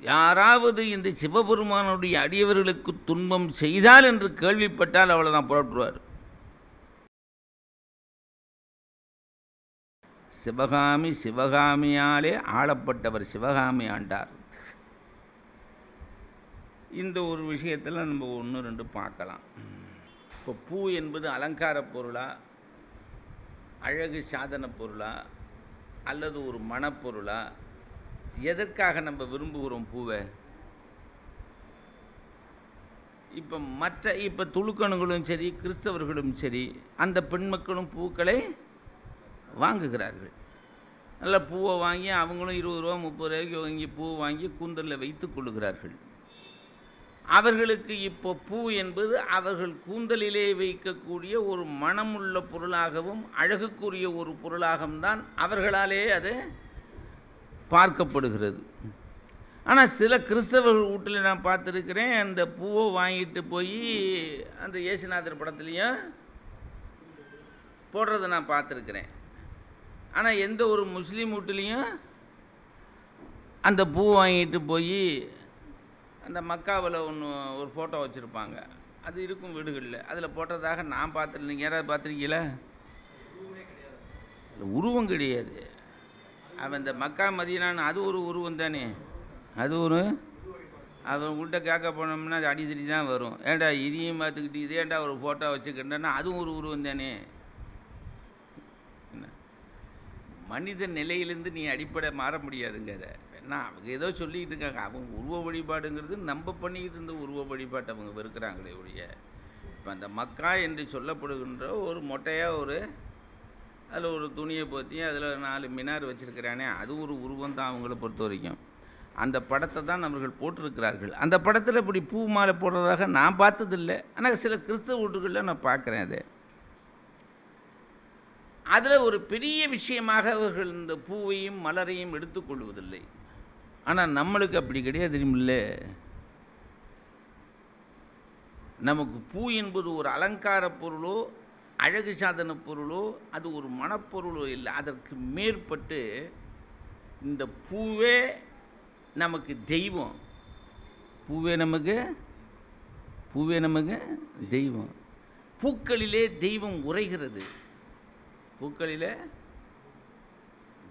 யாராவது இந்த சிவபெருமானுடைய அடியவர்களுக்கு துன்பம் செய்தால் என்று கேள்விப்பட்டால் அவ்வளோதான் புறப்பட்டுருவார் சிவகாமி சிவகாமியாலே ஆளப்பட்டவர் சிவகாமி ஆண்டார். இந்த ஒரு விஷயத்தில் நம்ம ஒன்று ரெண்டு பார்க்கலாம். இப்போ பூ என்பது அலங்கார பொருளா அழகு சாதன பொருளா அல்லது ஒரு மனப்பொருளா எதற்காக நம்ம விரும்புகிறோம் பூவை? இப்போ மற்ற இப்போ துலுக்கணுங்களும் சரி கிறிஸ்தவர்களும் சரி அந்த பெண் மக்களும் பூக்களை வாங்குகிறார்கள். நல்ல பூவை வாங்கி அவங்களும் இருபது ரூபா முப்பது ரூபாய்க்கு வாங்கி பூ வாங்கி கூந்தலில் வைத்து கொள்ளுகிறார்கள். அவர்களுக்கு இப்போ பூ என்பது அவர்கள் கூந்தலிலே வைக்கக்கூடிய ஒரு மனமுள்ள பொருளாகவும் அழகுக்குரிய ஒரு பொருளாகவும் தான் அவர்களாலே அது பார்க்கப்படுகிறது. ஆனால் சில கிறிஸ்தவர்கள் வீட்டில் நான் பார்த்துருக்கிறேன் அந்த பூவை வாங்கிட்டு போய் அந்த இயேசுநாதர் படத்துலேயும் போடுறதை நான் பார்த்துருக்கிறேன். ஆனால் எந்த ஒரு முஸ்லீம் வீட்டிலையும் அந்த பூ வாங்கிட்டு போய் அந்த மக்காவில் ஒன்று ஒரு ஃபோட்டோ வச்சுருப்பாங்க. அது இருக்கும் வீடுகளில். அதில் போட்டதாக நான் பார்த்துருந்தேன் நீங்கள் யாராவது பார்த்துருக்கீங்களா? உருவம் கிடையாது. அவன் இந்த மக்கா மதியனான்னு அது ஒரு உருவம் தானே. அது ஒரு அவங்கள்ட்ட கேட்க போனோம்னா அது அடிதடி தான் வரும். ஏன்டா இதையும் பார்த்துக்கிட்டு இதேண்டா ஒரு ஃபோட்டோ வச்சுக்கிட்டேன்னா அதுவும் ஒரு உருவம் தானே. என்ன? மனித நிலையிலேருந்து நீ அடிப்படை மாற முடியாதுங்க அதை என்ன அவங்க ஏதோ சொல்லிக்கிட்டு இருக்காங்க. அவங்க உருவ வழிபாடுங்கிறது நம்ம பண்ணிக்கிட்டு இருந்த உருவ வழிபாட்டை அவங்க வெறுக்கிறாங்களே ஒழிய. இப்போ அந்த மக்கா என்று சொல்லப்படுகின்ற ஒரு மொட்டையாக ஒரு அதில் ஒரு துணியை போற்றி அதில் நாலு மினார் வச்சுருக்கிறானே அது ஒரு உருவம் தான் அவங்கள பொறுத்த வரைக்கும். அந்த படத்தை தான் அவர்கள் போட்டிருக்கிறார்கள். அந்த படத்தில் இப்படி பூ மாலை போடுறதாக நான் பார்த்ததில்லை. ஆனால் சில கிறிஸ்தவ வீட்டுகளில் நான் பார்க்குறேன் அதை. அதில் ஒரு பெரிய விஷயமாக அவர்கள் இந்த பூவையும் மலரையும் எடுத்துக்கொள்வதில்லை ஆனால் நம்மளுக்கு அப்படி கிடையாது தெரியுமில்ல. நமக்கு பூ என்பது ஒரு அலங்கார பொருளோ அழகு சாதன பொருளோ அது ஒரு மனப்பொருளோ இல்லை. அதற்கு மேற்பட்டு இந்த பூவே நமக்கு தெய்வம். பூவே நமக்கு பூவே நமக்கு தெய்வம். பூக்களிலே தெய்வம் உரைகிறது பூக்களிலே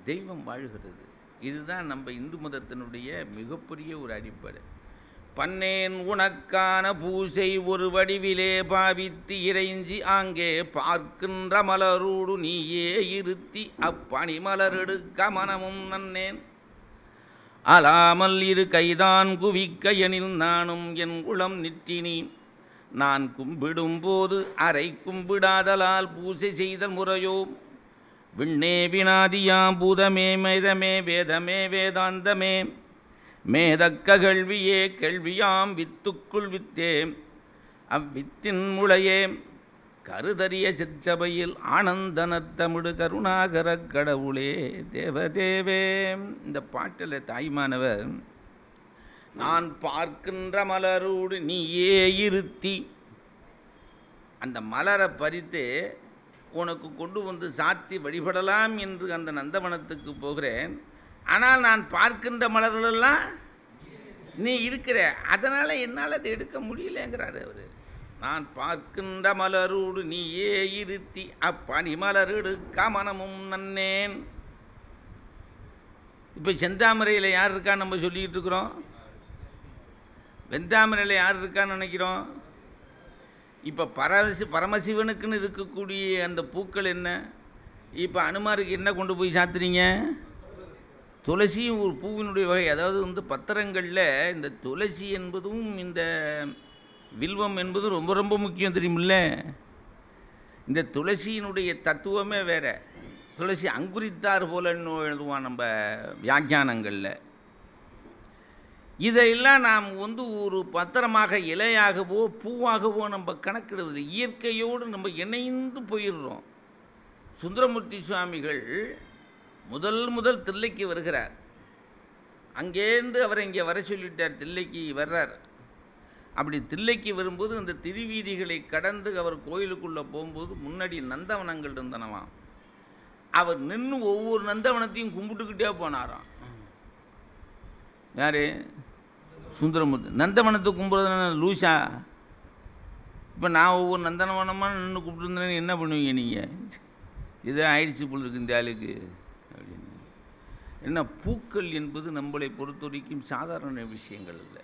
தெய்வம் வாழ்கிறது. இதுதான் நம்ம இந்து மதத்தினுடைய மிகப்பெரிய ஒரு அடிப்படை. பன்னேன் உனக்கான பூசை ஒரு வடிவிலே பாவித்து இறைஞ்சி ஆங்கே பார்க்கின்ற மலரூடு நீயே இருத்தி அப்பணி மலரெடுக்க மனமும் நன்னேன். அலாமல் இரு கைதான் குவிக்க எனில் நானும் என் குளம் நிற்றினி நான் கும்பிடும் போது அரை கும்பிடாதலால் பூசை செய்த முறையோ? விண்ணே வினாதியாம் பூதமே மேதமே வேதமே வேதாந்தமே மேதக்க கல்வியே கேள்வியாம் வித்துக்குள் வித்தே. அவ்வித்தின் முளையே கருதறிய சிற்றபையில் ஆனந்தனத்தமிடு கருணாகர கடவுளே தேவதேவே. இந்த பாட்டில் தாய்மானவர் நான் பார்க்கின்ற மலரோடு நீயே இருத்தி. அந்த மலரை பறித்து உனக்கு கொண்டு வந்து சாத்தி வழிபடலாம் என்று அந்த நந்தவனத்துக்கு போகிறேன். ஆனால் நான் பார்க்கின்ற மலர்களெல்லாம் நீ இருக்கிற அதனால் என்னால் அதை எடுக்க முடியலங்கிறாரு அவர். நான் பார்க்கின்ற மலரோடு நீயே இருத்தி அப்பனி மலரெடுக்க மனமும் நன்னேன். இப்போ செந்தாமரையில் யார் இருக்கான்னு நம்ம சொல்லிக்கிட்டு இருக்கிறோம். வெந்தாமரையில் யார் இருக்கான்னு நினைக்கிறோம். இப்போ பரமசி பரமசிவனுக்குன்னு இருக்கக்கூடிய அந்த பூக்கள் என்ன? இப்போ அனுமாருக்கு என்ன கொண்டு போய் சாத்துறீங்க? துளசியும் ஒரு பூவினுடைய வகை. அதாவது வந்து பத்திரங்களில் இந்த துளசி என்பதும் இந்த வில்வம் என்பதும் ரொம்ப ரொம்ப முக்கியம் தெரியுமில்ல? இந்த துளசியினுடைய தத்துவமே வேற. துளசி அங்குரித்தார் போலன்னு எழுதுவான் நம்ம வியாக்கியானங்களில். இதையெல்லாம் நாம் வந்து ஒரு பத்திரமாக இலையாகவோ பூவாகவோ நம்ம கணக்கிடுவதில்லை இயற்கையோடு நம்ம இணைந்து போயிடுறோம். சுந்தரமூர்த்தி சுவாமிகள் முதல் முதல் தில்லைக்கு வருகிறார். அங்கேருந்து அவரை இங்கே வர சொல்லிட்டார் தில்லைக்கு வர்றார். அப்படி தில்லைக்கு வரும்போது அந்த திருவீதிகளை கடந்து அவர் கோயிலுக்குள்ளே போகும்போது முன்னாடி நந்தவனங்கள் இருந்தனவாம் அவர் நின்று ஒவ்வொரு நந்தவனத்தையும் கும்பிட்டுக்கிட்டே போனாராம். யார்? சுந்தரமூர்த்தி. நந்தவனத்தை கும்பிட்றது லூசா? இப்போ நான் ஒவ்வொரு நந்தனவனமாக நின்று கூப்பிட்டுருந்தேன்னு என்ன பண்ணுவீங்க நீங்கள் இதே ஆயிடுச்சு போல் இருக்கு இந்த ஆளுக்கு. என்ன பூக்கள் என்பது நம்மளை பொறுத்த வரைக்கும் சாதாரண விஷயங்கள் இல்லை.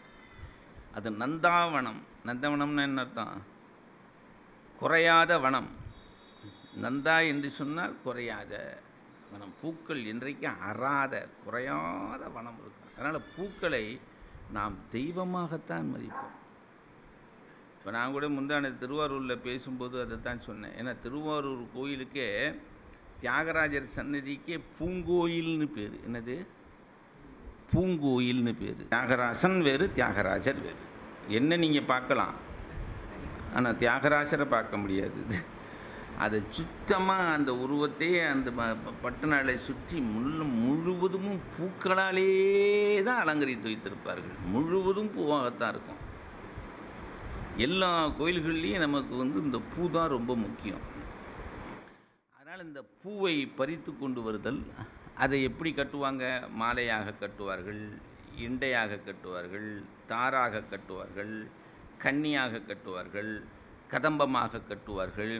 அது நந்தாவனம். நந்தவனம்னா என்ன அர்த்தம்? குறையாத வனம். நந்தா என்று சொன்னால் குறையாத வனம். பூக்கள் என்றைக்கும் அறாத குறையாத வனம் இருக்கும். அதனால் பூக்களை நாம் தெய்வமாகத்தான் மதிப்போம். இப்போ நான் கூட முந்தான திருவாரூரில் பேசும்போது அதை தான் சொன்னேன். ஏன்னா திருவாரூர் கோயிலுக்கே தியாகராஜர் சன்னதிக்கே பூங்கோயில்னு பேர். என்னது? பூங்கோயில்னு பேர். தியாகராசன் வேறு தியாகராஜர் வேறு. என்ன நீங்கள் பார்க்கலாம்? ஆனால் தியாகராஜரை பார்க்க முடியாது. அதை சுத்தமாக அந்த உருவத்தையே அந்த ப- சுற்றி முள்ள முழுவதும் பூக்களாலே தான் அலங்கரித்து வைத்திருப்பார்கள். முழுவதும் பூவாகத்தான் இருக்கும். எல்லா கோயில்கள்லேயும் நமக்கு வந்து இந்த பூ தான் ரொம்ப முக்கியம். இந்த பூவை பறித்து கொண்டு வருதல் அதை எப்படி கட்டுவாங்க? மாலையாக கட்டுவார்கள் இண்டையாக கட்டுவார்கள் தாராக கட்டுவார்கள் கன்னியாக கட்டுவார்கள் கதம்பமாக கட்டுவார்கள்.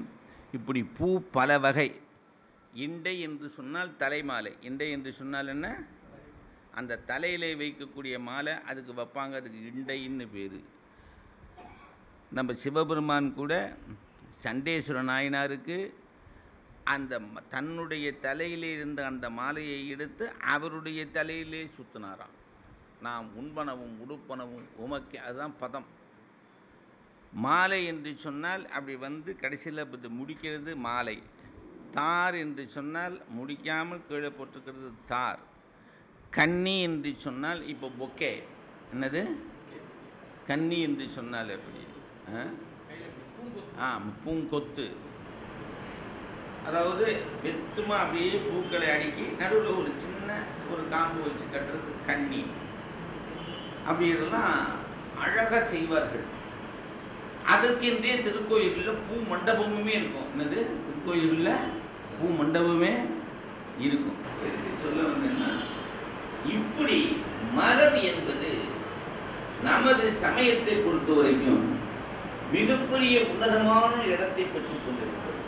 இப்படி பூ பல வகை. இண்டை என்று சொன்னால் தலைமாலை. இண்டை என்று சொன்னால் என்ன? அந்த தலையிலே வைக்கக்கூடிய மாலை அதுக்கு வைப்பாங்க அதுக்கு இண்டைன்னு பேர். நம்ம சிவபெருமான் கூட சண்டேஸ்வர நாயனாருக்கு அந்த தன்னுடைய தலையிலே இருந்த அந்த மாலையை எடுத்து அவருடைய தலையிலே சுற்றினாராம் நாம் உண்பனவும் உடுப்பனவும் உமக்கு அதுதான் பதம். மாலை என்று சொன்னால் அப்படி வந்து கடைசியில் இது முடிக்கிறது மாலை. தார் என்று சொன்னால் முடிக்காமல் கீழே போட்டிருக்கிறது தார். கன்னி என்று சொன்னால் இப்போ பொக்கே. என்னது? கன்னி என்று சொன்னால் எப்படி? ஆ பூங்கொத்து. அதாவது வெத்துமா அப்படியே பூக்களை அடுக்கி நடுவில் ஒரு சின்ன ஒரு காம்பு வச்சு கட்டுறது கண்ணி. அப்படி இதெல்லாம் அழகாக செய்வார்கள். அதற்கென்றே திருக்கோயிலில் பூ மண்டபமுமே இருக்கும். என்னது? திருக்கோயிலில் பூ மண்டபமே இருக்கும். எதுக்கு சொல்ல வந்தேன்னா இப்படி மலர் என்பது நமது சமயத்தை பொறுத்த வரைக்கும் மிகப்பெரிய உன்னதமான இடத்தை பெற்றுக் கொண்டிருக்கிறது.